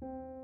you